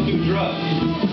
all do drugs.